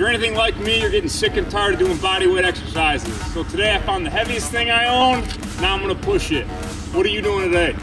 you're anything like me, you're getting sick and tired of doing bodyweight exercises. So today I found the heaviest thing I own, now I'm gonna push it. What are you doing today?